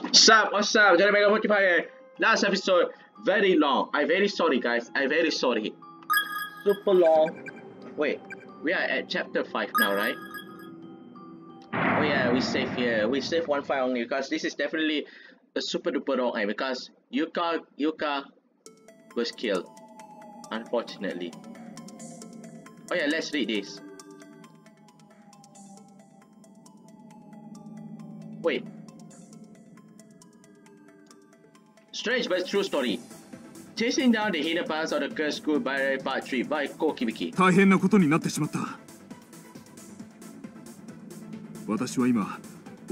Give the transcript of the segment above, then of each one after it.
What's up? What's up? Mega Multiplier. Last episode, very long. I'm very sorry, guys. I'm very sorry. Super long. Wait, we are at chapter 5 now, right? Oh yeah, we save here. We save one file only because this is definitely a super duper long eh, because Yuka Yuka was killed. Unfortunately. Oh yeah, let's read this. Wait. Strange but true story. Chasing down the hidden parts of the cursed school by part 3 by Kokibiki. 大変なことになってしまった私は今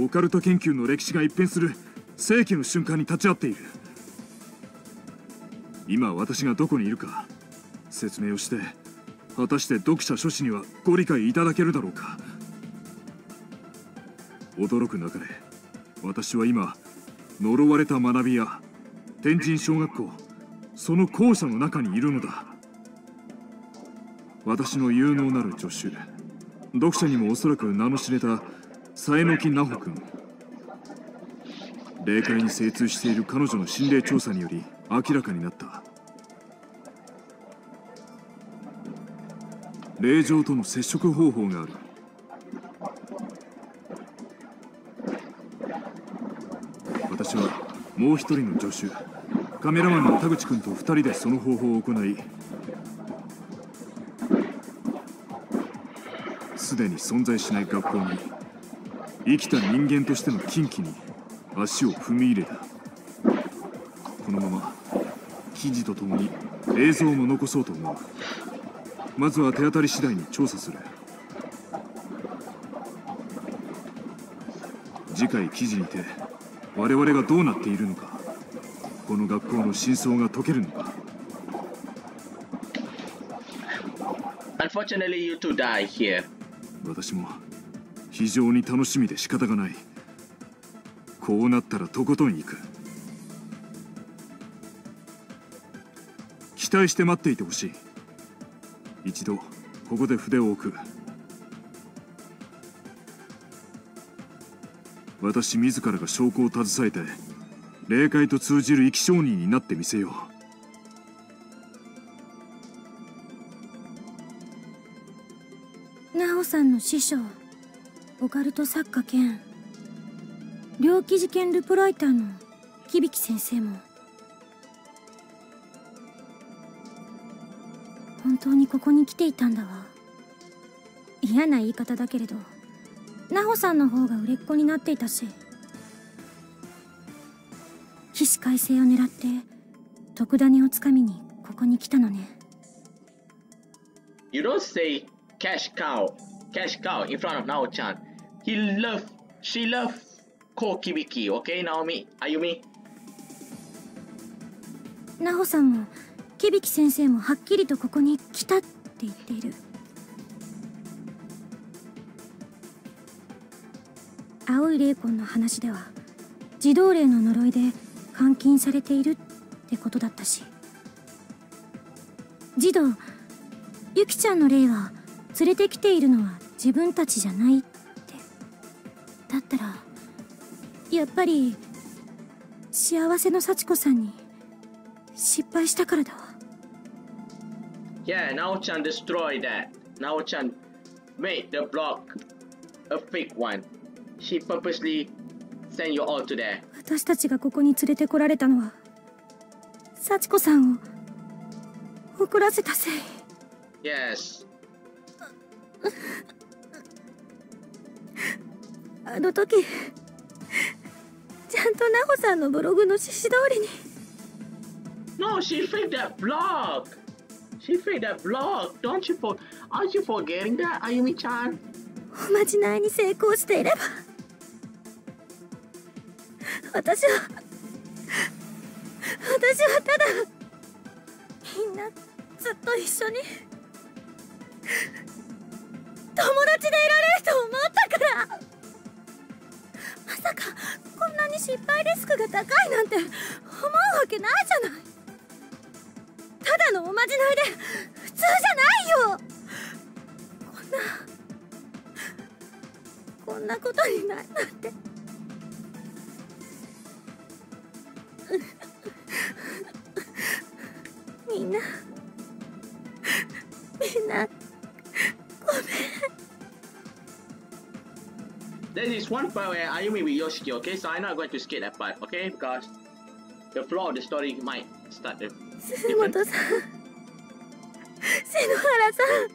オカルト研究の歴史が一変する世紀の瞬間に立ち会っている今私がどこにいるか説明をして果たして読者諸子にはご理解いただけるだろうか驚く中で私は今呪われた学びや天神小学校。その校舎の中にいるのだ。私の有能なる助手。読者にもおそらく名の知れた佐榎木奈穂君。霊界に精通している彼女の心霊調査により明らかになった。霊場との接触方法がある。私はもう一人の助手。カメラマンの田口君と二人でその方法を行いすでに存在しない学校に生きた人間としての近畿に足を踏み入れた。このまま記事とともに映像も残そうと思う。まずは手当たり次第に調査する。次回記事にて我々がどうなっているのか。この学校の真相が解けるのか？Unfortunately, you two die here. 私も非常に楽しみで仕方がない。こうなったらとことん行く。期待して待っていてほしい。一度ここで筆を置く。私自らが証拠を携えて霊界と通じる生き証人になってみせよう。奈緒さんの師匠オカルト作家兼猟奇事件ルポライターの響先生も。本当にここに来ていたんだわ。嫌な言い方だけれど奈穂さんの方が売れっ子になっていたし。起死回生を狙って特ダネをつかみにここに来たのね You don't say cash cow, cash cow in front of Nao-chan. He love, she love Kokibiki, okay, Naomi? Ayumi? 奈穂さんも響先生もはっきりとここに来たって言っている青い霊魂の話では自動霊の呪いで監禁されているってことだったし。児童ユキちゃんの霊は連れてきているのは自分たちじゃないって。だったらやっぱり幸せの幸子さんに失敗したからだわ。Yeah, ちゃん destroy that. Nao ちゃん made the block 私たちがここに連れてこられたのは幸子さんを怒らせたせい Yes. あの時ちゃんと奈穂さんのブログの指示通りに No, she faked that vlog. She faked that vlog. Don't you for aren't you forgetting that, Ayumi-chan? おまじないに成功していれば私は私はただみんなずっと一緒に友達でいられると思ったから。まさかこんなに失敗リスクが高いなんて思うわけないじゃない。ただのおまじないで普通じゃないよ。こんなこんなことになるなんて。みんなみんな There is one part where Ayumi with Yoshiki, okay? So I'm not going to skip that part, okay? Because the flow of the story might start to 鈴本さん瀬野原さん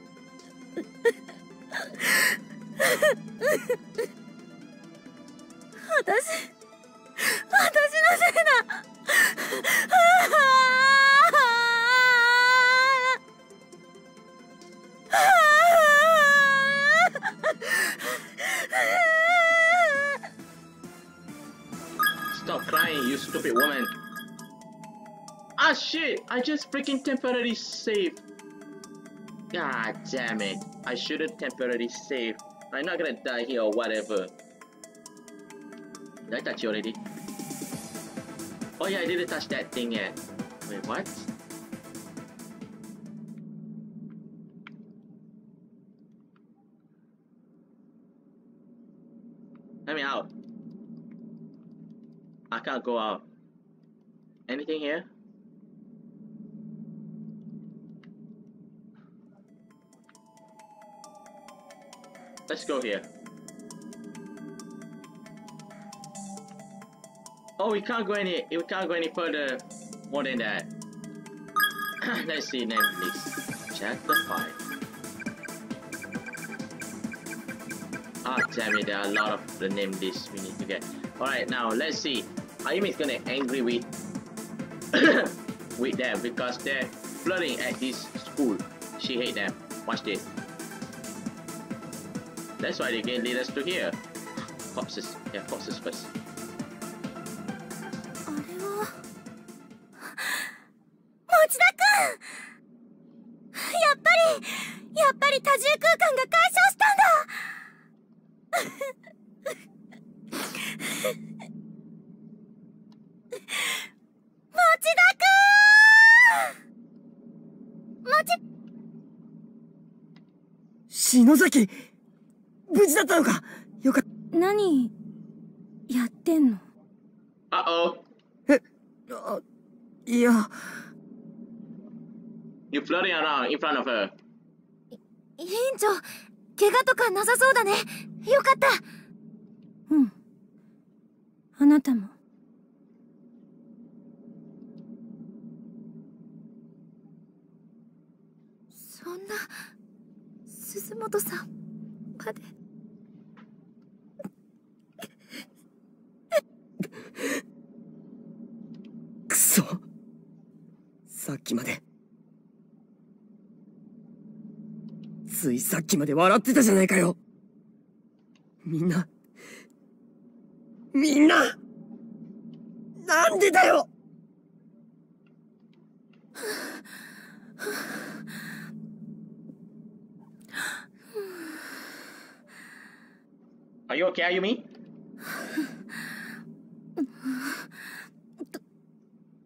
Stop crying, you stupid woman. Ah shit! I just freaking temporarily saved. God damn it. I should have temporarily saved. I'm not gonna die here or whatever. Did I touch you already? Oh yeah, I didn't touch that thing yet. Wait, what? Can't go out. Anything here? Let's go here. Oh, we can't go any. We can't go any further more than that. Let's see Netflix. the five. Ah, damn it! There are a lot of the name lists we need to get. All right, now let's see. Ayumi is gonna angry with with them because they're flirting at this school. She hate them. Watch this. That's why they get leaders to here. Corpses. Yeah, corpses first. 篠崎無事だったのか？よかっ何やってんの？Uh oh. たあいや。You're flirting around in front of her. 委員長怪我とかなさそうだね。よかった。うん。あなたも。そんな鈴本さんまで。くそ。さっきまで。ついさっきまで笑ってたじゃないかよ。みんな。みんな。なんでだよ。You okay, Ayumi?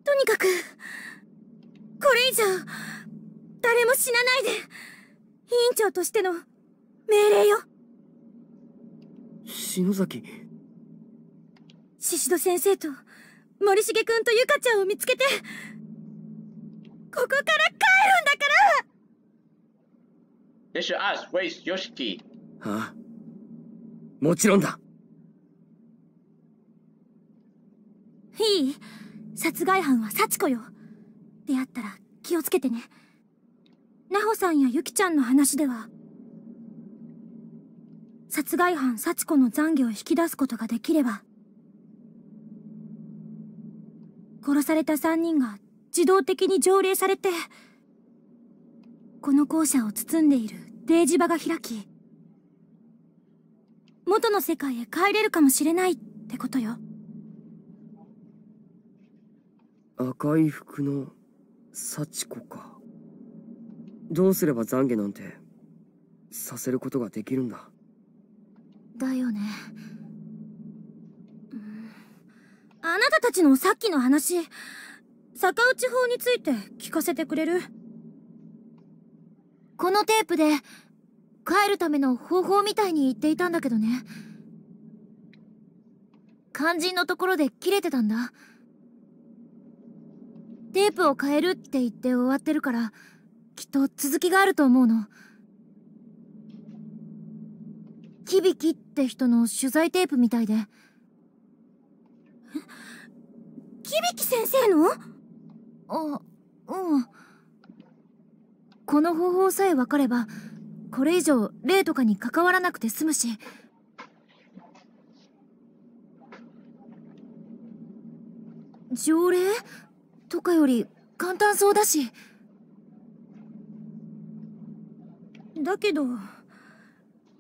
とにかくこれ以上誰も死なないで委員長としての命令よ。篠崎。宍戸先生と森重くんとゆかちゃんを見つけてここから帰るんだから。They should ask, where's Yoshiki? ああ？もちろんだ。いい。殺害犯は幸子よ。出会ったら気をつけてね。奈穂さんやゆきちゃんの話では殺害犯幸子の懺悔を引き出すことができれば殺された3人が自動的に条例されてこの校舎を包んでいるデージ場が開き元の世界へ帰れるかもしれないってことよ。赤い服の幸子か。どうすれば懺悔なんてさせることができるんだ？だよね。うん。あなたたちのさっきの話逆打ち法について聞かせてくれる？このテープで帰るための方法みたいに言っていたんだけどね。肝心のところで切れてたんだ。テープを変えるって言って終わってるからきっと続きがあると思うの。キビキって人の取材テープみたいで。キビキ先生の？あうん。この方法さえ分かればこれ以上霊とかに関わらなくて済むし。条例とかより簡単そうだし。だけど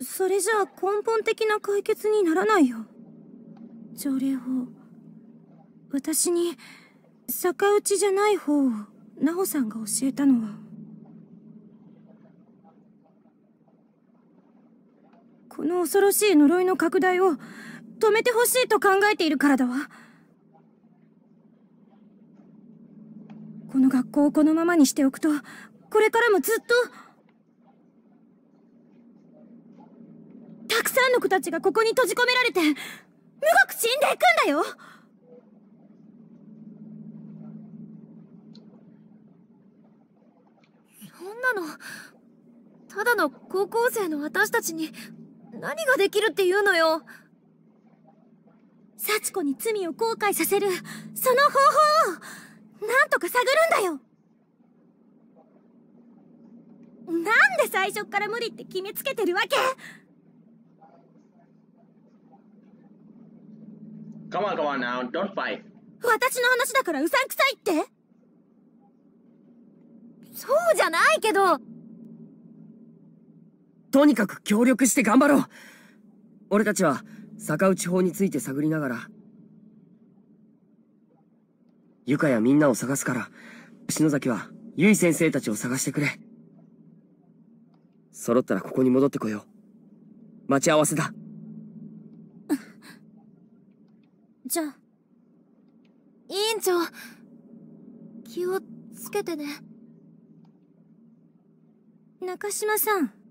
それじゃあ根本的な解決にならないよ。条例法。私に逆打ちじゃない方を奈穂さんが教えたのは。この恐ろしい呪いの拡大を止めてほしいと考えているからだわ。この学校をこのままにしておくとこれからもずっとたくさんの子たちがここに閉じ込められて無く死んでいくんだよ。そんなのただの高校生の私たちに何ができるっていうのよ。幸子に罪を後悔させるその方法をなんとか探るんだよ。なんで最初から無理って決めつけてるわけ？Come on, come on now, don't fight. 私の話だからうさんくさいって？そうじゃないけどとにかく協力して頑張ろう。俺たちは逆打ち法について探りながらゆかやみんなを探すから篠崎はゆい先生たちを探してくれ。揃ったらここに戻ってこよう。待ち合わせだ。じゃあ委員長気をつけてね。中島さん。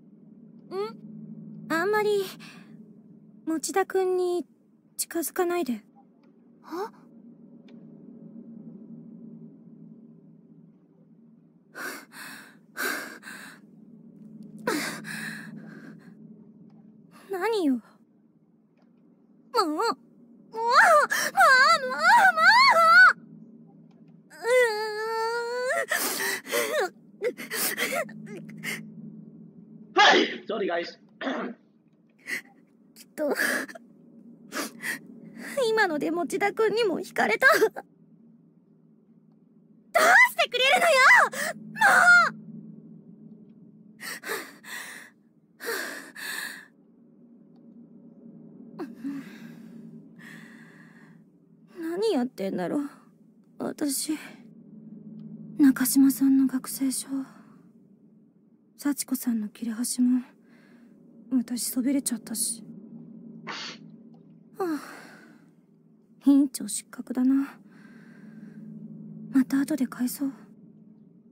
あんまり持田くんに近づかないで。は？何よ？もうもうもうもうもううーん。Hey! Sorry, guys. きっと。今ので持田くんにも惹かれた。どうしてくれるのよ！もう。何やってんだろう。私中島さんの学生証。幸子さんの切れ端も。私そびれちゃったし。はあ。委員長失格だな。また後で返そう。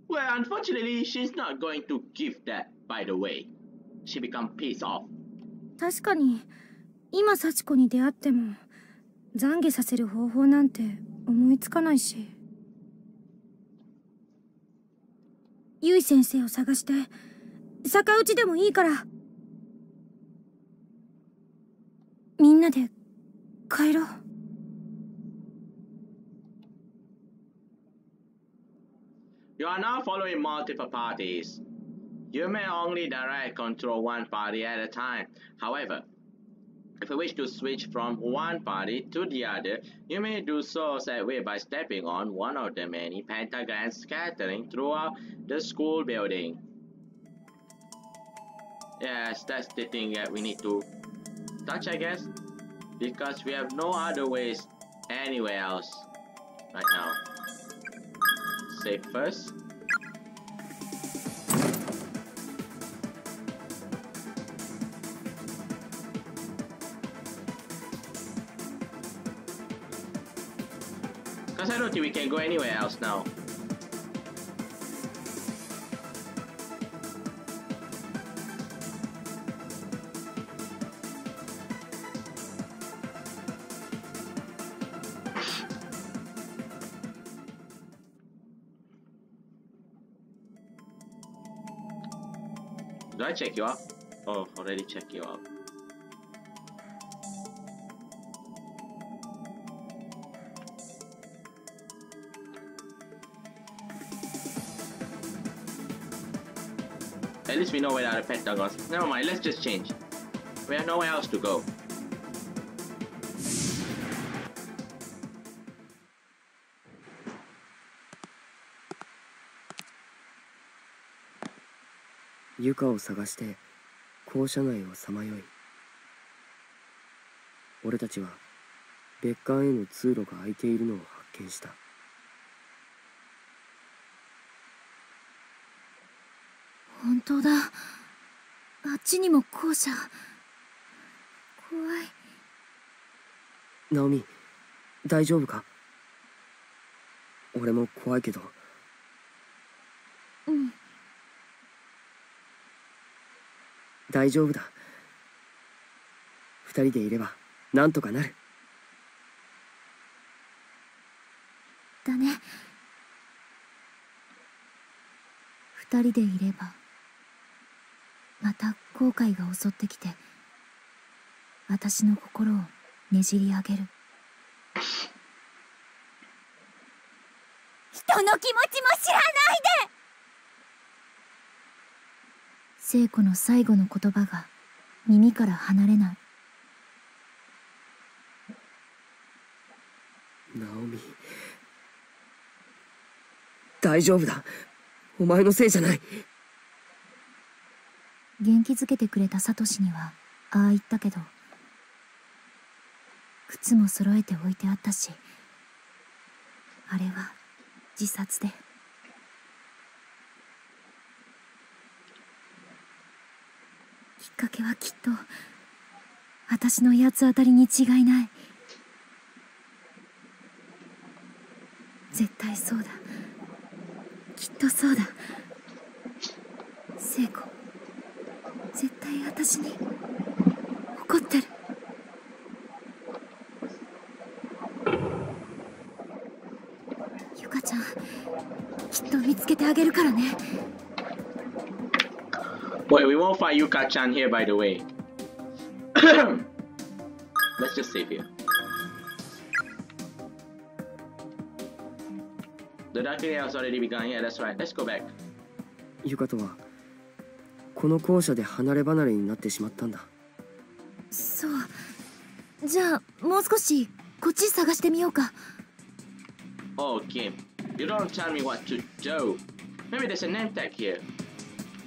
Well, unfortunately, she's not going to give that, by the way. She become pissed off. 確かに今幸子に出会っても懺悔させる方法なんて思いつかないし。ゆい先生を探して逆打ちでもいいからんなで帰ろう You are now following multiple parties. You may only direct control one party at a time. However, if you wish to switch from one party to the other, you may do so that way by stepping on one of the many pentagrams scattering throughout the school building. Yes, that's the thing that we need to touch, I guess, because we have no other ways anywhere else right now. Save first. Because I don't think we can go anywhere else now. I check you out? Oh, already check you out. At least we know where the pentagons. Never mind, let's just change. We have nowhere else to go. ユカを探して校舎内をさまよい。俺たちは別館への通路が開いているのを発見した。本当だ。あっちにも校舎。怖い。ナオミ大丈夫か？俺も怖いけど。うん大丈夫だ。二人でいればなんとかなる。だね。二人でいればまた後悔が襲ってきて私の心をねじり上げる。人の気持ちも知らないで聖子の最後の言葉が耳から離れない。ナオミ。大丈夫だ。お前のせいじゃない。元気づけてくれたサトシにはああ言ったけど靴も揃えて置いてあったしあれは自殺できっかけはきっと私の八つ当たりに違いない。絶対そうだ。きっとそうだ。聖子絶対私に怒ってる。ゆかちゃんきっと見つけてあげるからね。Wait, we won't fight Yuka-chan here, by the way. Let's just save here. The Dark Area has already begun. Yeah, that's right. Let's go back. ユカとはこの校舎で離れ離れになってしまったんだそうじゃあもう少しこっち探してみようか Oh, Kim. You don't tell me what to do. Maybe there's a name tag here.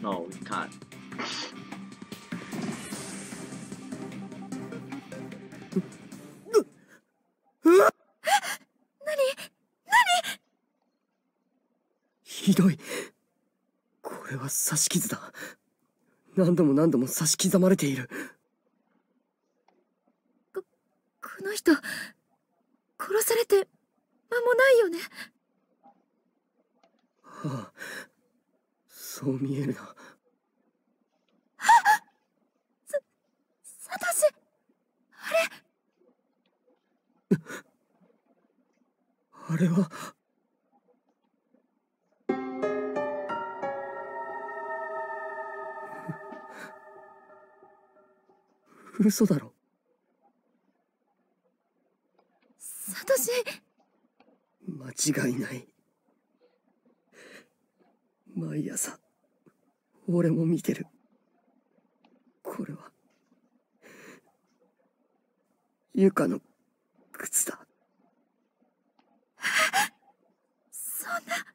No, we can't. ひどい。これは刺し傷だ。何度も何度も刺し刻まれている。この人殺されて間もないよね。はあそう見えるな。サトシ あれは嘘だろ。サトシ。間違いない。毎朝俺も見てる。これはユカの靴だ。そんな。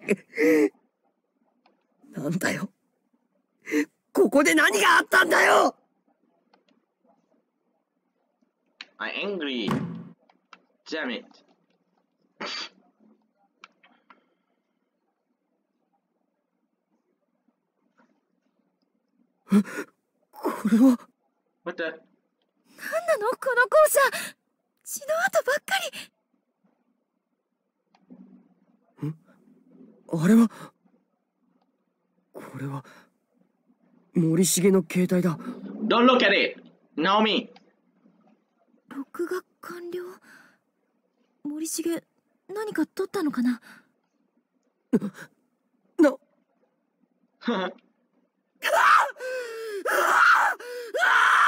なんだよここで何があったんだよ！I'm angry. Damn it. これは？What the? 何なの？この校舎。血の跡ばっかり。あれは？これは？森重の携帯だ Don't look at it! Naomi! 録画完了？森重何か撮ったのかな？な Let's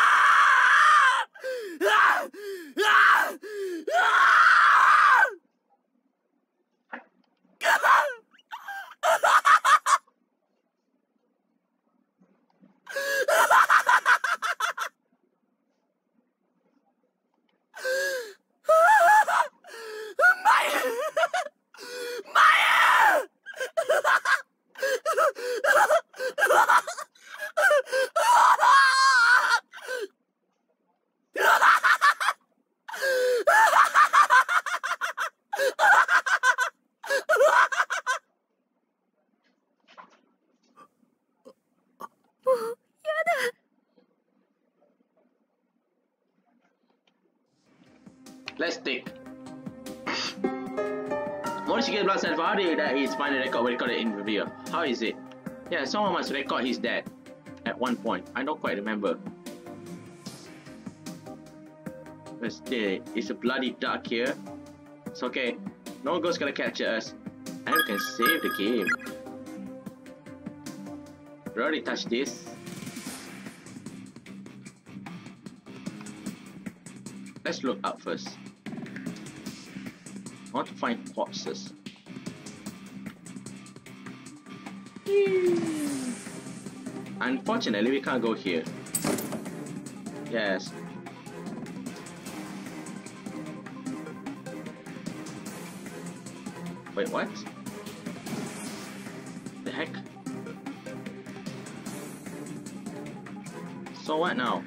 Did that he's finally record recorded in review? How is it? Yeah, someone must record his dead at one point. I don't quite remember. But still, it's a bloody dark here. It's okay. No ghost gonna capture us. And we can save the game. We already touched this. Let's look up first. I want to find corpses. Unfortunately, we can't go here. Yes. Wait, what? The heck? So what now?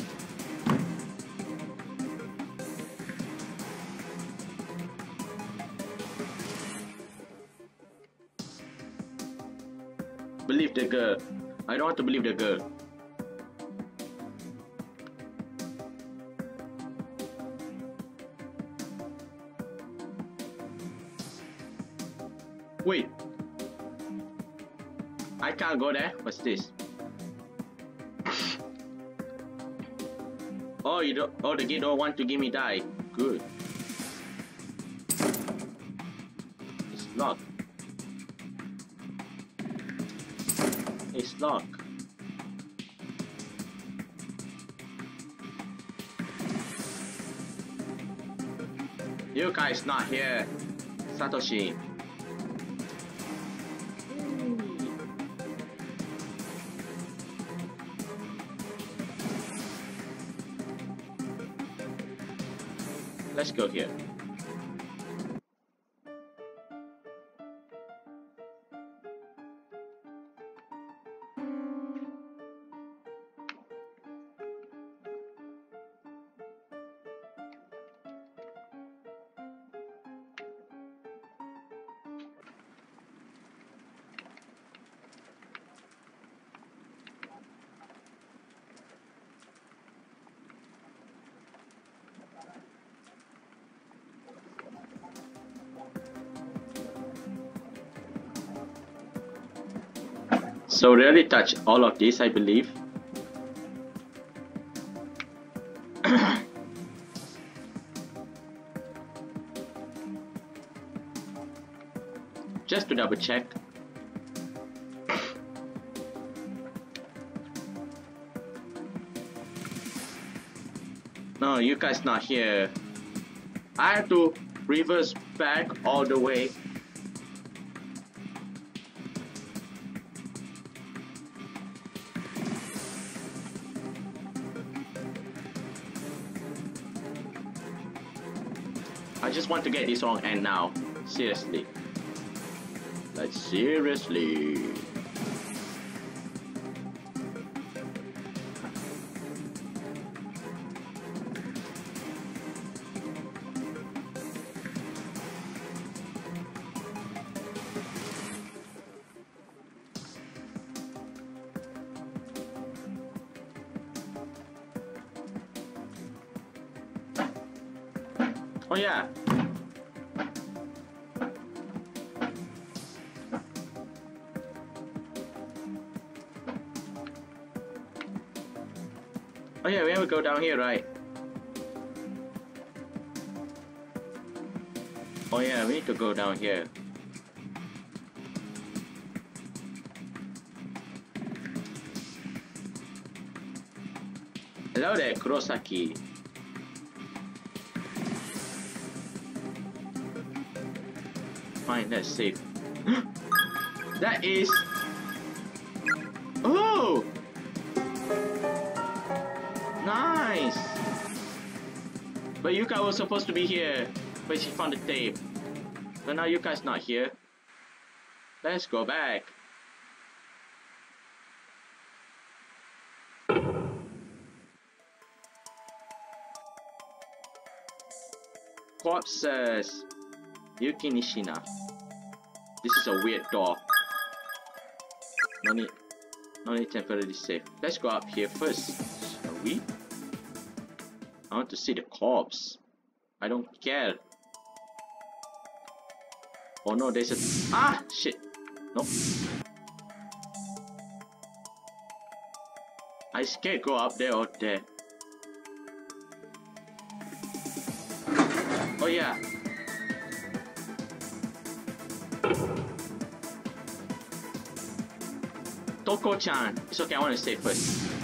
The girl. I don't want to believe the girl. Wait. I can't go there. What's this? Oh, you don't. Oh, the game don't want to give me die. Good. Locked. You guys not here, Satoshi. Let's go here. So really touch all of this, I believe. Just to double check. No, you guys not here. I have to reverse back all the way. Just want to get this wrong and now. Seriously. Like seriously. Down here, right? Oh yeah, we need to go down here. Hello there, Kurosaki. Fine, that's safe. that is... But Yuka was supposed to be here, but she found the tape. But now Yuka's not here. Let's go back. Corpses. Yuki Nishina. This is a weird door. No need, no need temporarily safe. Let's go up here first, shall we? I want to see the corpse. I don't care. Oh no, there's a ah shit. Nope. I scared go up there or there. Oh yeah. Toko-chan. It's okay, I want to stay first.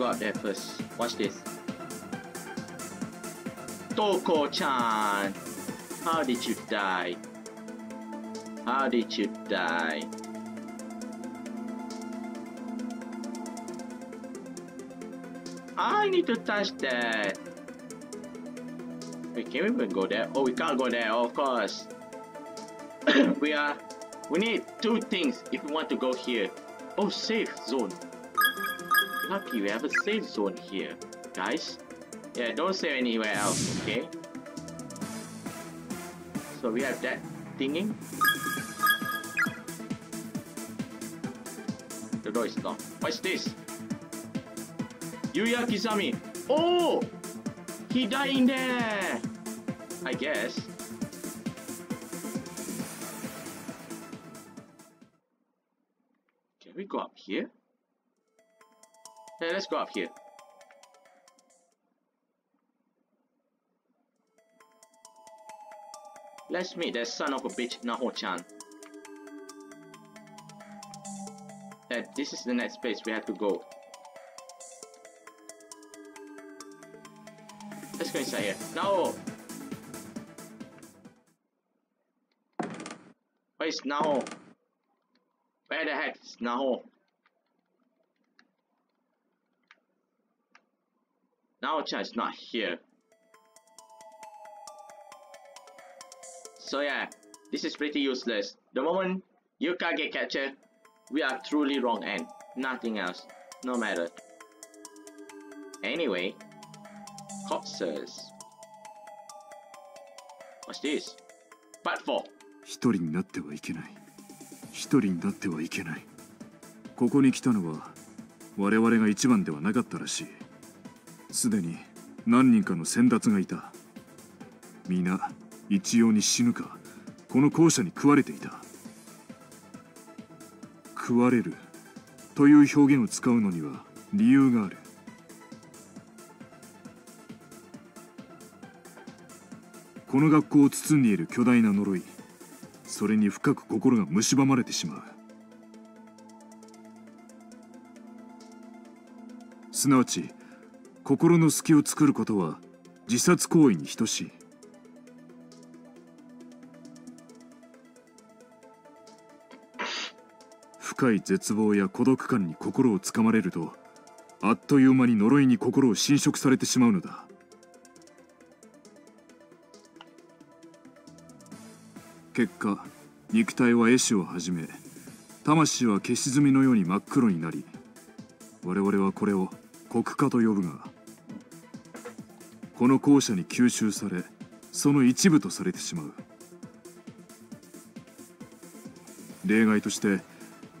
Go up there first. Watch this. Toko-chan! How did you die? How did you die? I need to touch that. Wait, can we even go there? Oh, we can't go there, of course. we are... We need two things if we want to go here. Oh, safe zone. Lucky we have a safe zone here, guys. Yeah, don't save anywhere else, okay? So we have that thingy. The door is locked. What's this? Yuya Kizami. Oh! He died in there! I guess. Let's go up here. Let's meet that son of a bitch, Naho-chan. That this is the next place we have to go. Let's go inside here. No! Where is Naho? Where the heck is Naho? Naho-chan is not here. So yeah, this is pretty useless. The moment Yuka get captured, we are truly wrong and nothing else. No matter. Anyway, corpses. What's this? Part 4. 一人になってはいけない一人になってはいけないここに来たのは我々が一番ではなかったらしいすでに何人かの先達がいた。皆一様に死ぬかこの校舎に食われていた。食われるという表現を使うのには理由がある。この学校を包んでいる巨大な呪いそれに深く心が蝕まれてしまう。すなわち心の隙を作ることは自殺行為に等しい。深い絶望や孤独感に心をつかまれるとあっという間に呪いに心を侵食されてしまうのだ。結果肉体は壊死を始め魂は消し済みのように真っ黒になり我々はこれを国家と呼ぶがこの校舎に吸収されその一部とされてしまう。例外として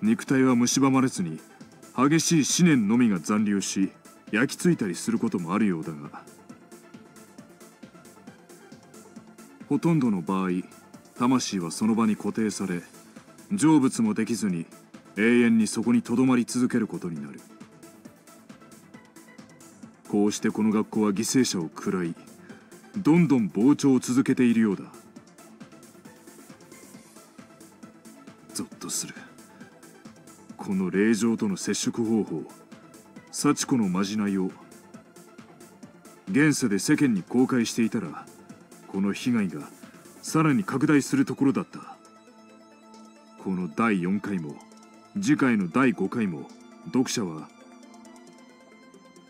肉体は蝕まれずに激しい思念のみが残留し焼き付いたりすることもあるようだがほとんどの場合魂はその場に固定され成仏もできずに永遠にそこにとどまり続けることになる。こうしてこの学校は犠牲者を食らいどんどん膨張を続けているようだ。ゾッとする。この霊場との接触方法幸子のまじないを現世で世間に公開していたらこの被害がさらに拡大するところだった。この第4回も次回の第5回も読者は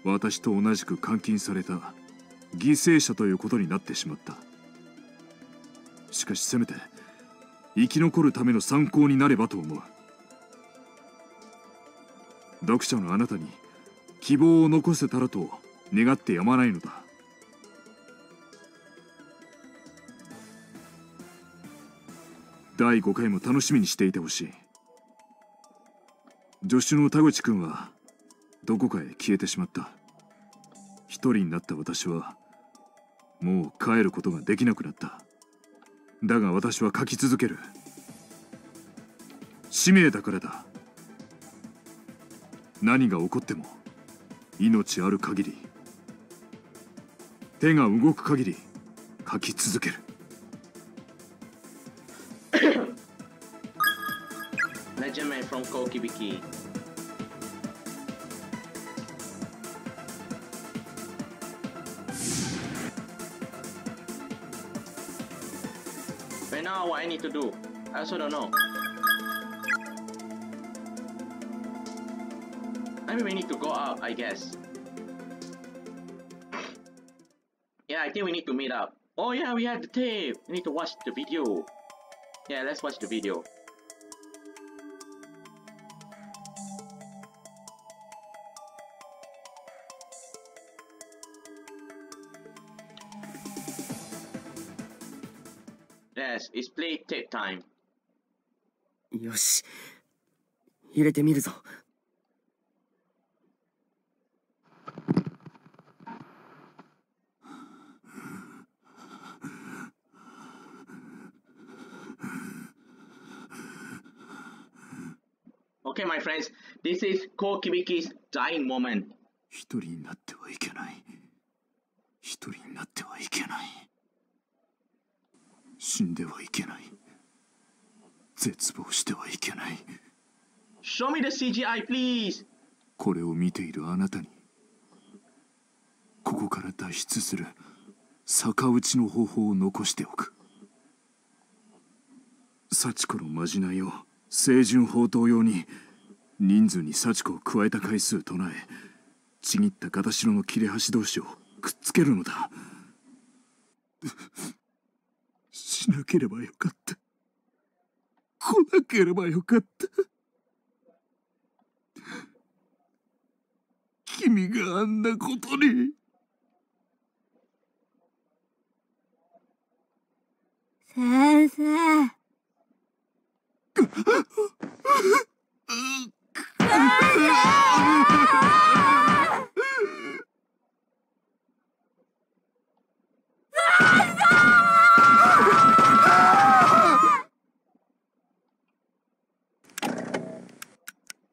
私と同じく監禁された犠牲者ということになってしまった。しかしせめて生き残るための参考になればと思う。読者のあなたに希望を残せたらと願ってやまないのだ。第5回も楽しみにしていてほしい。助手の田口君はどこかへ消えてしまった。一人になった私はもう帰ることができなくなった。だが私は書き続ける。使命だからだ。何が起こっても命ある限り手が動く限り書き続ける。Legend Man from Kokibiki. Now, what I need to do? I also don't know. Maybe we need to go out, I guess. Yeah, I think we need to meet up. Oh yeah, we have the tape. We need to watch the video. Yeah, let's watch the video. It's play tape time. よし入れてみるぞ Okay, my friends, this is Kokibiki's dying moment. 一人になってはいけない一人になってはいけない死んではいけない。絶望してはいけない。Show me the CGI, please. これを見ているあなたにここから脱出する逆打ちの方法を残しておく。幸子のまじないを清純宝刀用に人数に幸子を加えた回数唱えちぎった形の切れ端同士をくっつけるのだしなければよかった。来なければよかった。君があんなことに。先生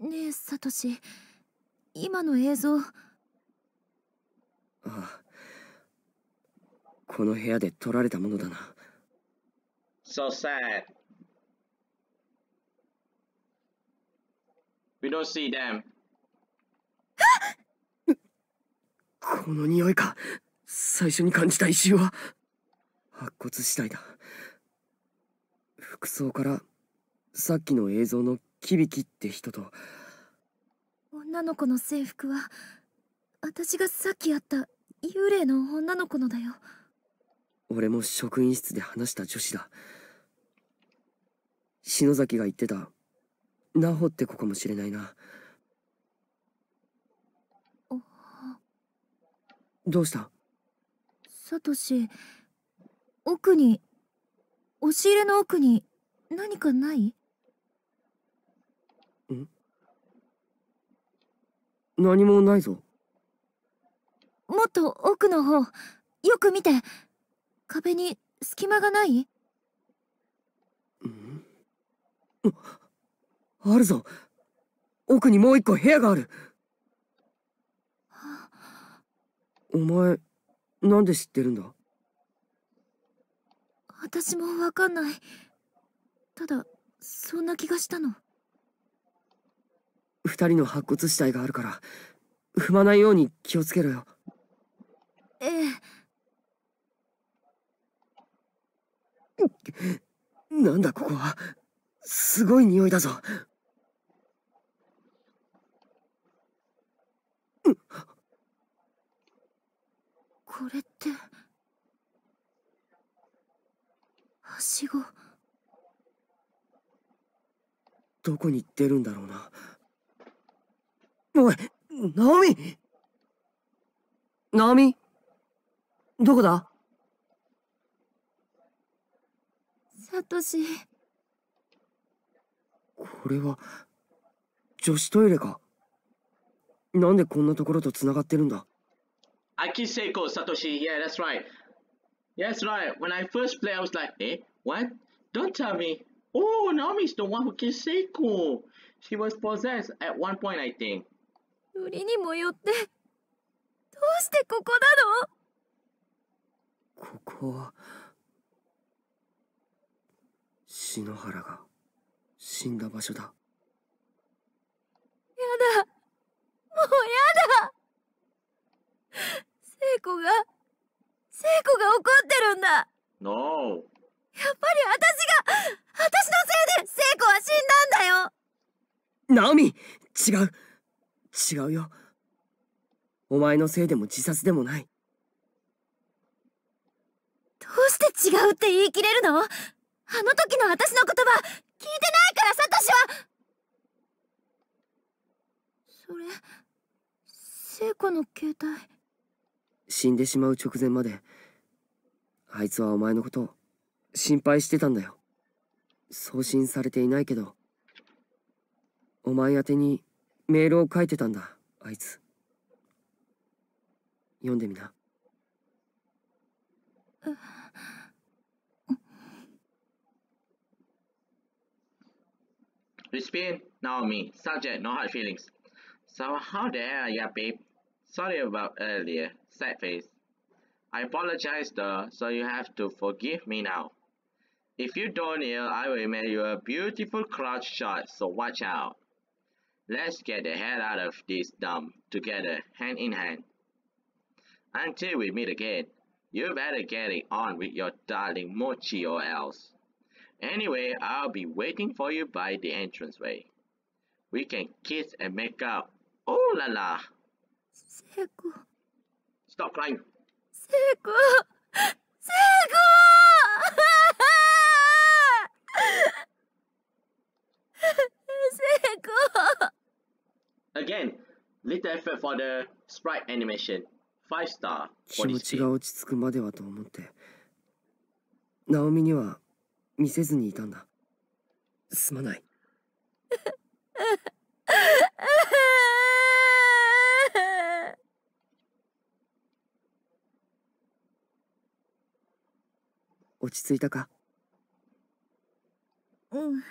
ねえサトシ。今の映像。ああ。この部屋で撮られたものだな。So sad. We don't see them. この匂いか。最初に感じた異臭は。白骨死体だ。服装からさっきの映像のキビキって人と女の子の制服は私がさっき会った幽霊の女の子のだよ。俺も職員室で話した女子だ。篠崎が言ってたナホって子かもしれないな。どうした？サトシ奥に押し入れの奥に何かない？何もないぞ。もっと奥の方よく見て。壁に隙間がない？うん？ああるぞ。奥にもう一個部屋がある。お前なんで知ってるんだ？私もわかんない。ただそんな気がしたの二人の白骨死体があるから踏まないように気をつけろよ。ええ。なんだここは？すごい匂いだぞ。これってはしご。どこに出るんだろうなおいナオミナオミどこだサトシこれは女子トイレかなんでこんなところと繋がってるんだ Akiseko Satoshi, yeah, that's right. That's right. When I first played, I was like, eh, what? Don't tell me. Oh, Naomi's the one who killed Seiko. She was possessed at one point, I think. よりにもよってどうしてここなの？ここは篠原が死んだ場所だ。やだ。もうやだ。聖子が聖子が怒ってるんだ。やっ No. ぱり私が私のせいで聖子は死んだんだよ。ナオミ違う違うよ。お前のせいでも自殺でもない。どうして違うって言い切れるの？あの時の私の言葉聞いてないからサトシは。それ聖子の携帯。死んでしまう直前まであいつはお前のことを心配してたんだよ。送信されていないけどお前宛てにメールを書いてたんだあいつ読んでみな Respin, Naomi. Subject, no hard feelings. So how the hell, yeah, babe? Sorry about earlier. Sad face. I apologize though, so you have to forgive me now. If you don't heal, I will make you a beautiful crouch shot, so watch out. Let's get the hell out of this dump together, hand in hand. Until we meet again, you better get it on with your darling Mochi or else. Anyway, I'll be waiting for you by the entranceway. We can kiss and make up. Oh la la! Seiko. Stop crying. Seiko! Seiko! Seiko! Again, little effort for the sprite animation. 5 star 気持ちが.落ち着くまではと思ってナオミには見せずにいたんだすまない落ち着いたかうん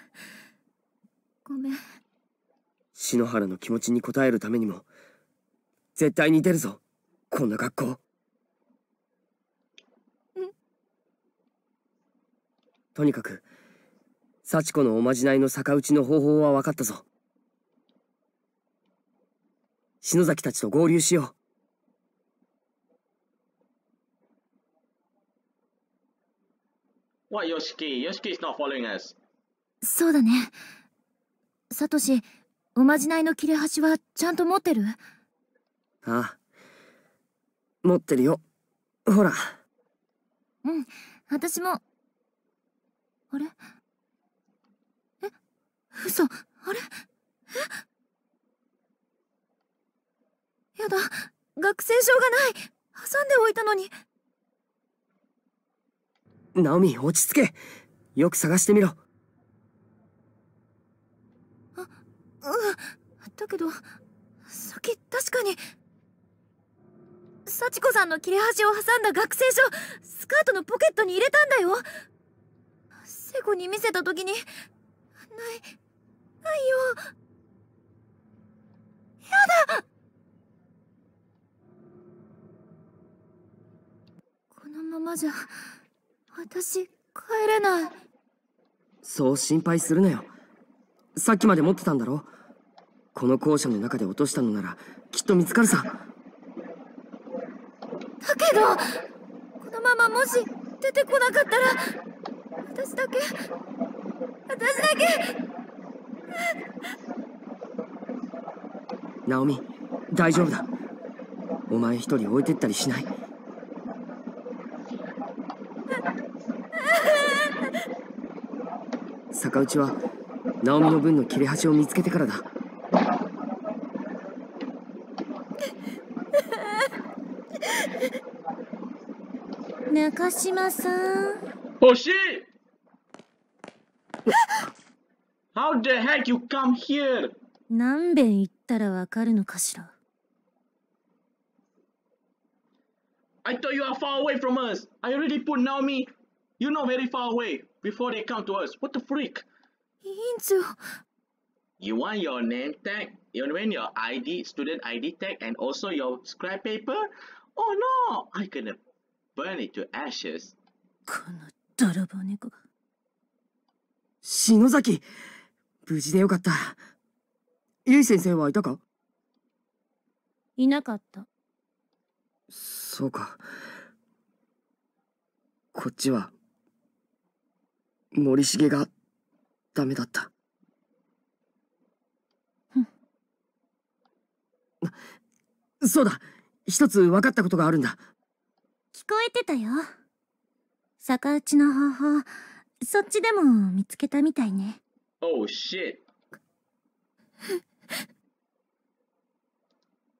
ごめん篠原の気持ちに応えるためにも絶対に出るぞこんな学校。うん。とにかく幸子のおまじないの逆打ちの方法は分かったぞ。篠崎たちと合流しよ What Yoshiki? Yoshiki is not following us. そうだね。サトシおまじないの切れ端はちゃんと持ってる？うああ。持ってるよ。ほら。うん。私も。あれ？え？嘘。あれ？え？やだ。学生証がない。挟んでおいたのに。ナオミ落ち着け。よく探してみろうんだけどさっき確かに。幸子さんの切れ端を挟んだ学生証スカートのポケットに入れたんだよ。セコに見せた時にないないよ。やだ。このままじゃ私帰れない。そう心配するなよ。さっきまで持ってたんだろ？この校舎の中で落としたのならきっと見つかるさ。だけどこのままもし出てこなかったら私だけ私だけ。ナオミ大丈夫だ。お前一人置いてったりしない。逆打ちはナオミの分の切れ端を見つけてからだ中島さん Oh shit! How the heck you come here? 何遍言ったらわかるのかしら I thought you are far away from us. I already put Naomi, you know, very far away before they come to us. What the freak? 長 You want your name tag, you want your ID, student ID tag, and also your scrap paper? Oh no! I'm gonna burn it to ashes. この泥棒猫が篠崎無事でよかったゆい先生はいたかいなかったそうかこっちは森重がダメだったそうだ一つ分かったことがあるんだ聞こえてたよ逆打ちの方法そっちでも見つけたみたいね Oh shit.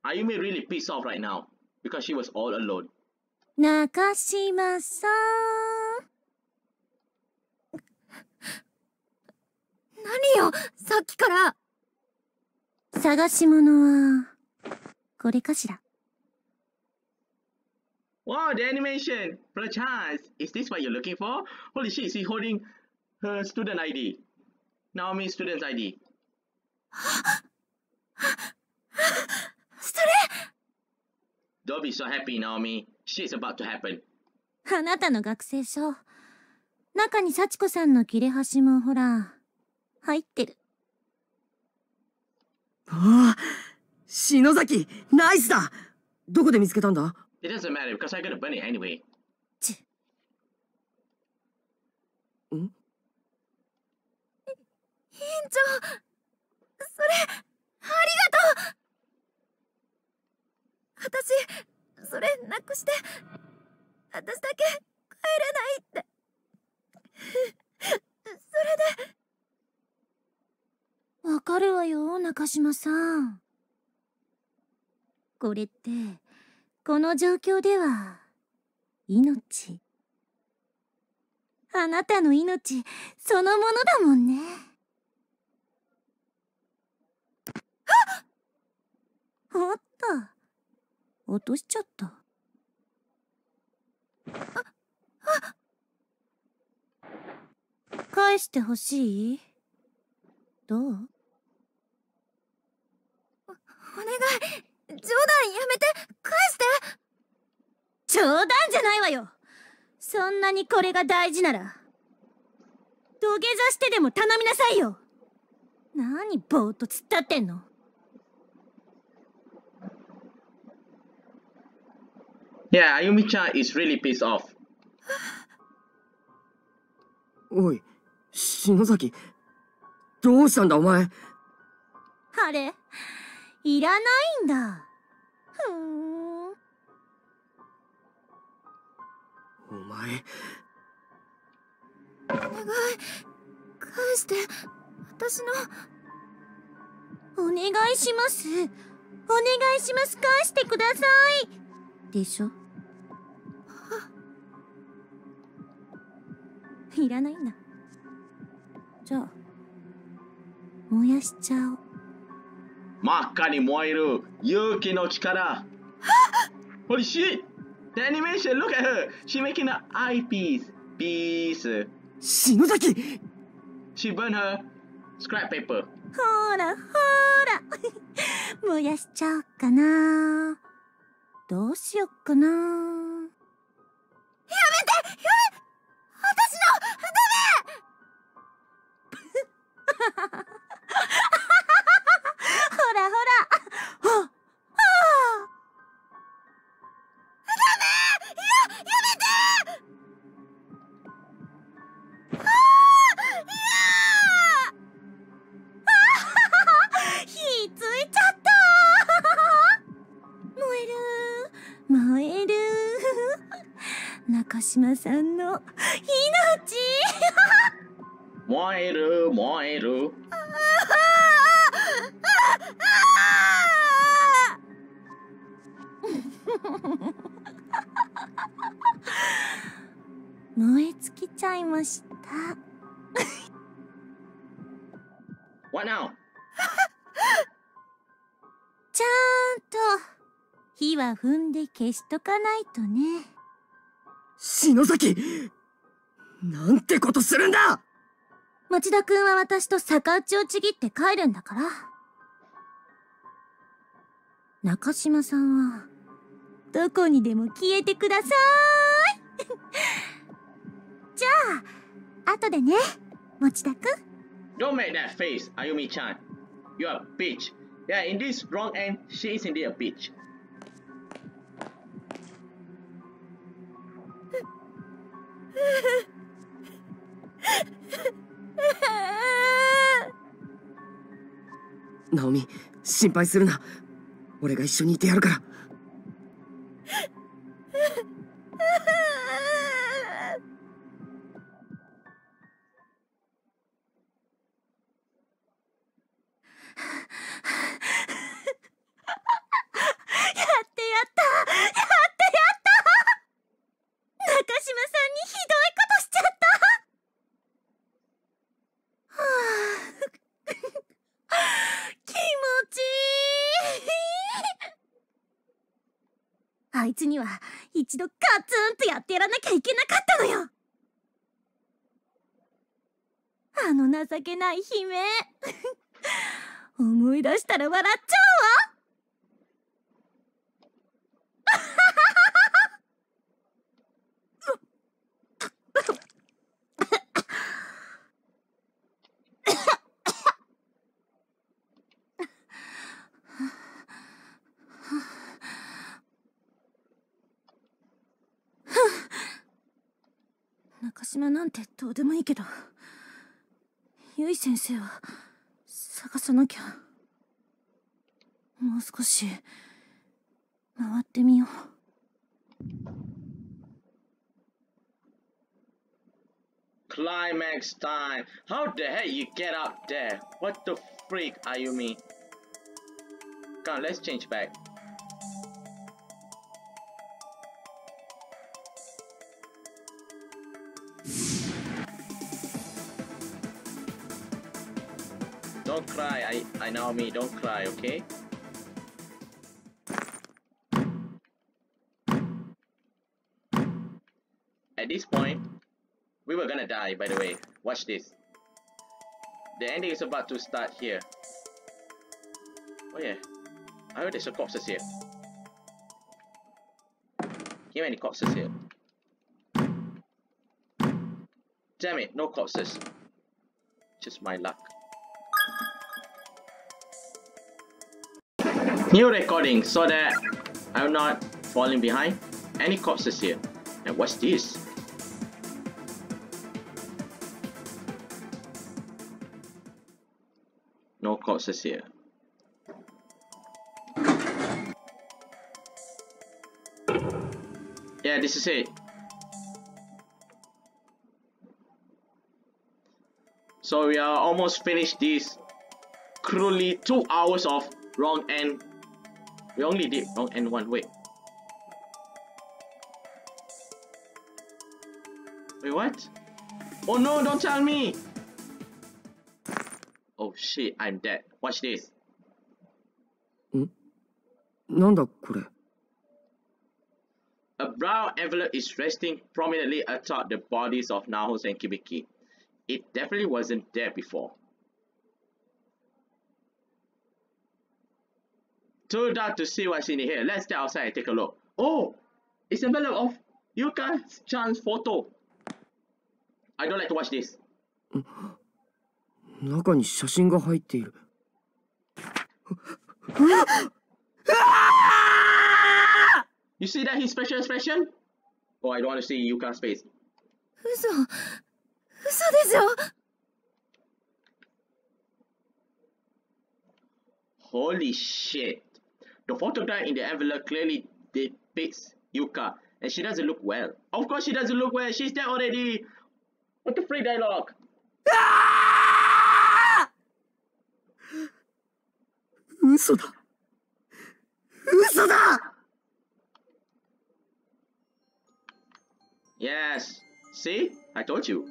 Me really pissed off right now? Because she was all alone. 中島さん何よさっきから探し物はこれかしら Wow, the animation! Perchance, is this what you're looking for? Holy shit, she's holding her student ID. Naomi student's ID. それ Don't be so happy, Naomi. Shit's about to happen. あなたの学生証中に幸子さんの切れ端もほら入ってる。ああ篠崎ナイスだ。どこで見つけたんだ？It doesn't matter because I'm gonna burn it anyway. ち。委員長それありがとう。私それなくして私だけ帰れないって。それでわかるわよ中島さん。これってこの状況では命。あなたの命そのものだもんね。おっ！と落としちゃった。返してほしい？どう？お願い。冗談やめて。返して。冗談じゃないわよ。そんなにこれが大事なら。土下座してでも頼みなさいよ。何ぼーっと突っ立ってんの。Yeah, Ayumi-chan is really pissed off. おい篠崎どうしたんだお前？あれ？いらないんだ。ふーん。お前。お願い。返して私の。お願いします。お願いします。返してください。でしょ？いらないんだ。じゃあ燃やしちゃおう真っ赤に燃える勇気の力。ニメ、イピー、ース。ほーらほ 燃やしちゃおうかな。どうしよっかな。中島さんの命！燃える燃える。燃え尽きちゃいました。What now? ちゃんと火は踏んで消しとかないとね篠崎なんてことするんだ町田くんは私と逆打ちをちぎって帰るんだから中島さんはどこにでも消えてくださいじゃあ後でね持田くん Don't make that face, Ayumi-chan. You're a bitch. Yeah, in this wrong end, she is indeed a bitch. ナオミ心配するな。俺が一緒にいてやるから。情けない悲鳴。思い出したら笑っちゃうわ。中島なんてどうでもいいけど。ゆい先生は探さなきゃもう少し回ってみよう Climax time. How the hell you get up there? What the freak are you mean? Come, let's change back. I I know me, don't cry, okay? At this point, we were gonna die, by the way. Watch this. The ending is about to start here. Oh yeah. I heard there's a corpses here. Here many corpses here. Damn it, no corpses. Just my luck. New recording so that I'm not falling behind. Any corpses here? And what's this? No corpses here. Yeah, this is it. So we are almost finished this cruelly two hours of wrong end. We only did wrong end one. Wait. Wait, what? Oh no, don't tell me! Oh shit, I'm dead. Watch this. なんだこれ A brown envelope is resting prominently atop the bodies of Nahos and Kibiki. It definitely wasn't there before. Too dark to see what's in here. Let's step outside and take a look. Oh! It's an envelope of Yuka Chan's photo. I don't like to watch this. 中に写真が入っている You see that his special expression? Oh, I don't want to see Yuka's face. 嘘嘘ですよ Holy shit. The photograph in the envelope clearly depicts Yuka And she doesn't look well. Of course she doesn't look well. She's dead already. What the freak dialogue? 嘘だ嘘だ Yes. See? I told you.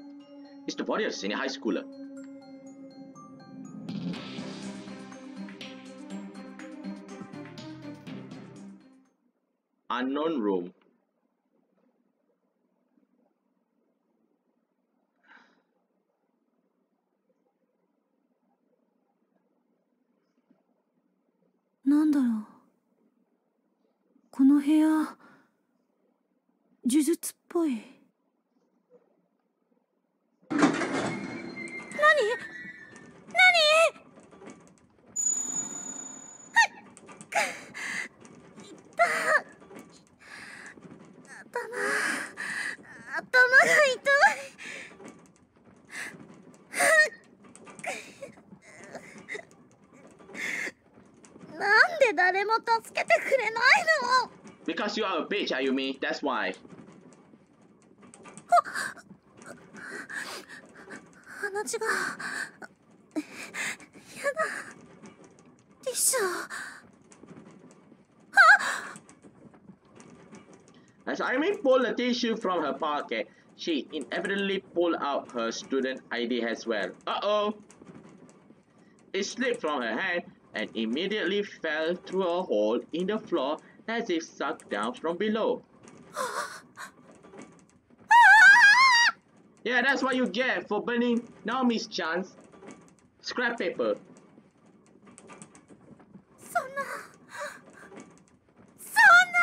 It's the body of a senior high schooler. Unknown room. What なんだろうこの部屋呪術っぽい何何頭 助けてくれないの Because you are a bitch, Ayumi. That's why. 鼻血がやだティッシュ As Ayumi pulled a tissue from her pocket, she inevitably pulled out her student ID as well. Uh-oh! It slipped from her hand and immediately fell through a hole in the floor as if sucked down from below. yeah, that's what you get for burning Naomi's chance. Scrap paper. そんなそんな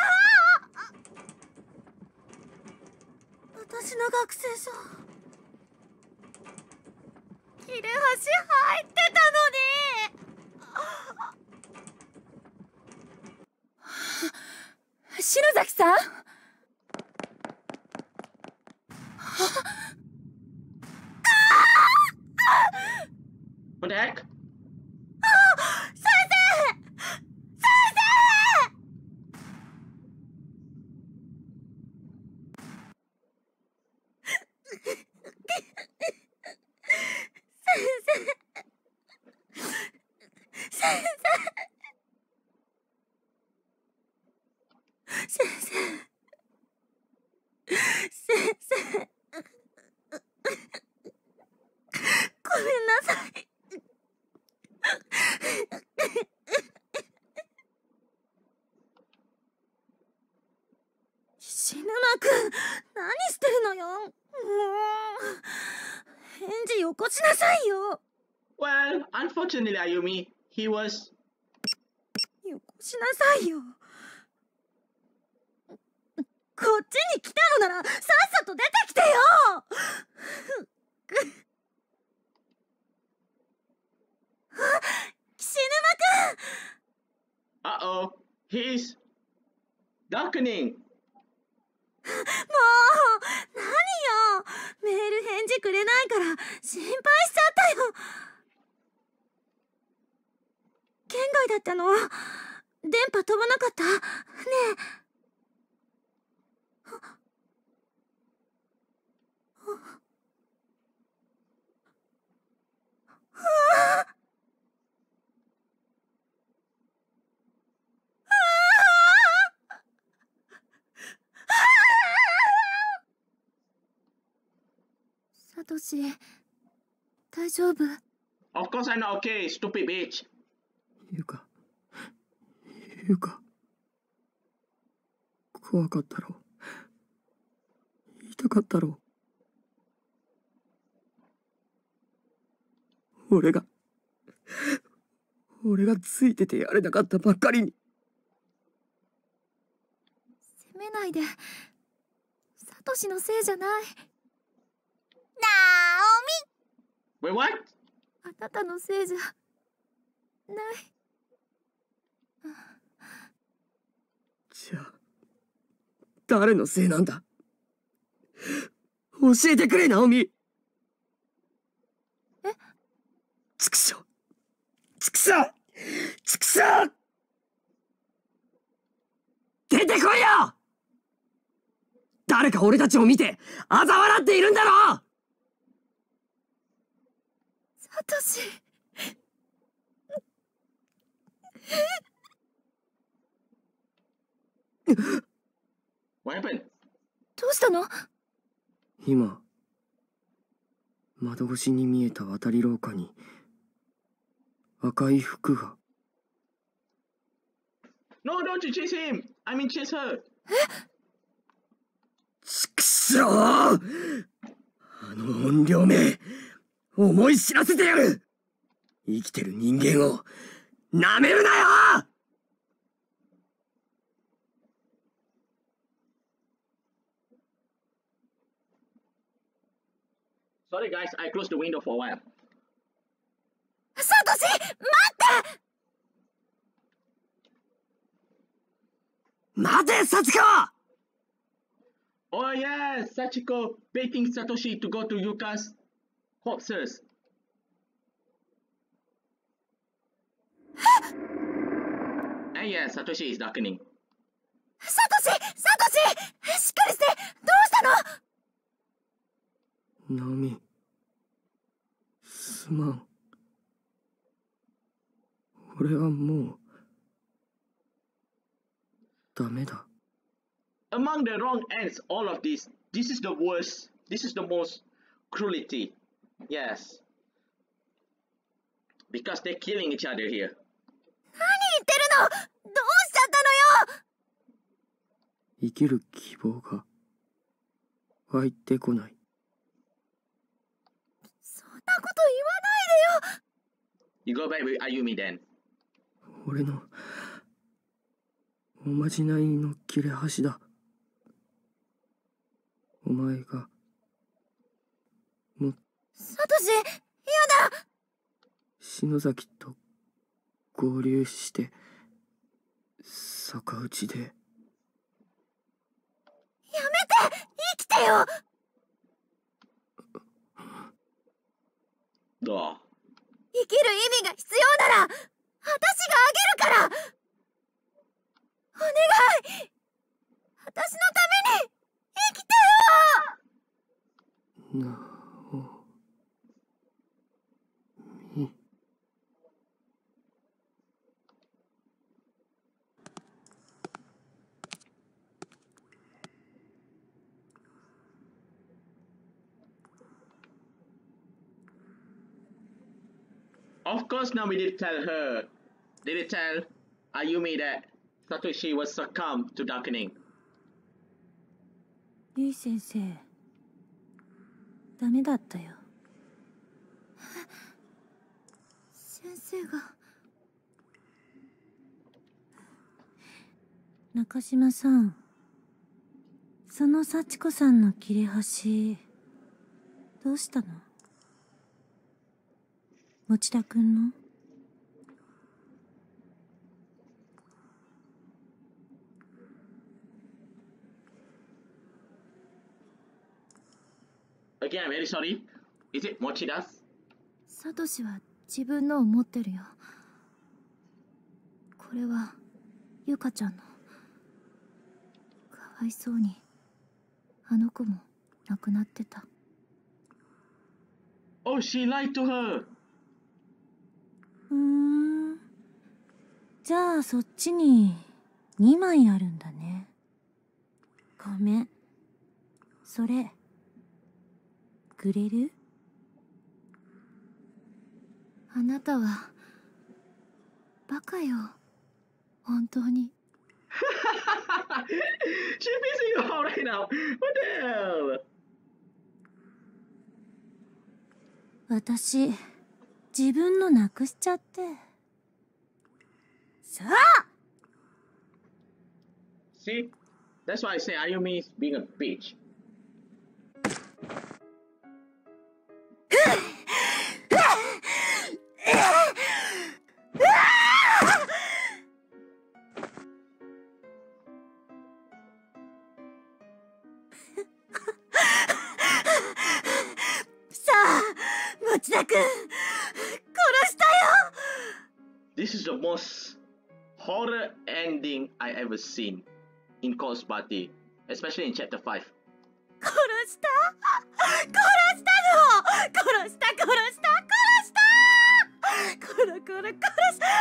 私の学生証 篠崎さん What the heck? のに先生先生先生先生先生先生ごめんなさい死ぬまくん何してるのよ？もう返事よこしなさいよ Well, unfortunately, Ayumi, he was よこしなさいよこっちに来たのならさっさと出てきてよ あ岸沼くん Uh-oh. He's darkening. もう何よ。メール返事くれないから心配しちゃったよ。県外だったの。電波飛ばなかった？ねえ。ああサトシ大丈夫？Of course I'm not okay, stupid bitch. ゆか。ゆか。怖かったろ。痛かったろ。俺が俺がついててやれなかったばっかりに。責めないで。サトシのせいじゃないな Wait, what? あなたのせいじゃ。ない。じゃあ誰のせいなんだ？教えてくれナオミ。え？ちくしょうちくしょうちくしょう出てこいよ！誰か俺たちを見て嘲笑っているんだろ私。どうしたの？今窓越しに見えた渡り廊下に赤い服が。No, don't chase っちくしょうあの音量名思い知らせてやる生きてる人間をなめるなよ Sorry, guys, I closed the window for a while. サトシ待って待て幸子 Oh, yes! Sachiko baiting Satoshi to go to Yuka's corpses. and yes, Satoshi is darkening. サトシサトシしっかりしてどうしたのナミすまん俺はもうダメだ Among the wrong ends, all of this, this is the worst, this is the most cruelty. Yes. Because they're killing each other here. 何言ってるのどうしちゃったのよ生きる希望が湧いてこないそんなこと言わないでよ You go back with Ayumi then. 俺のおまじないの切れ端だお前がもサトシやだ。篠崎と合流して逆打ちで。やめて！生きてよ！Oh. 生きる意味が必要なら私があげるから！お願い！私のために生きてよ！なお Of course, now we did tell her. Did it tell Ayumi that Satoshi was succumbed to darkening? ゆい先生ダメだったよ先生が中島さんその幸子さんの切れ端どうしたの持田くんの?サトシは自分のを持ってるよ。これはゆかちゃんの。かわいそうにあの子も亡くなってた。Oh, she lied to her. うーんじゃあそっちに2枚あるんだねごめんそれくれるあなたはバカよ本当に She's pissing you off right now. What the hell? 私自分のなくしちゃってさあ See? That's why I say Ayumi is being a bitch. さあ持田君殺したよ This is the most horror ending I ever seen in Coast Party, especially in chapter 5. した殺したの殺した殺した殺したこらこら殺し殺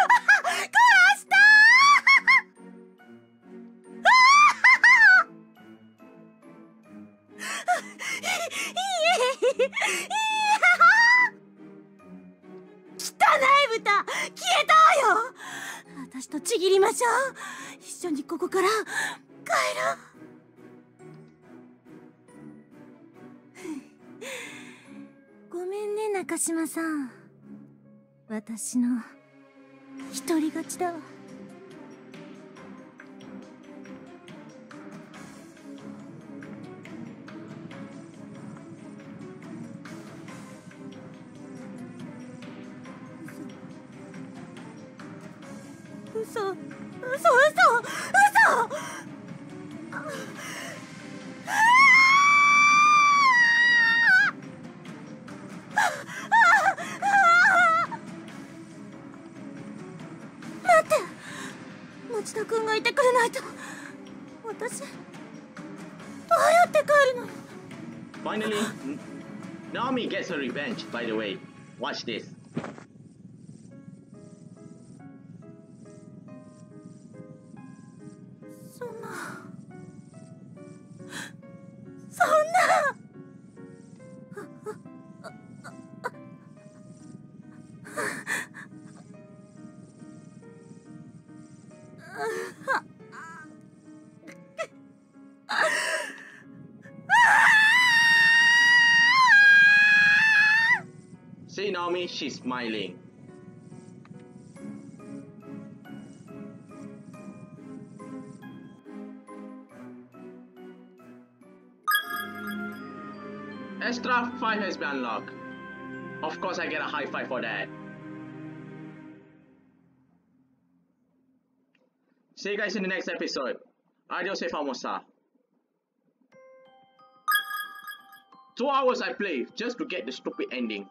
したいいい ぶた消えたわよ。私とちぎりましょう。一緒にここから帰ろう。ごめんね中島さん。私の独り勝ちだわ。嘘嘘嘘嘘嘘待って町田君がいてくれないと私どうやって帰るの Finally, N- Naomi gets her revenge, by the way. Watch this. She's smiling. Extra 5 has been unlocked. Of course, I get a high five for that. See you guys in the next episode. Adios, famosa. Two hours I play just to get the stupid ending.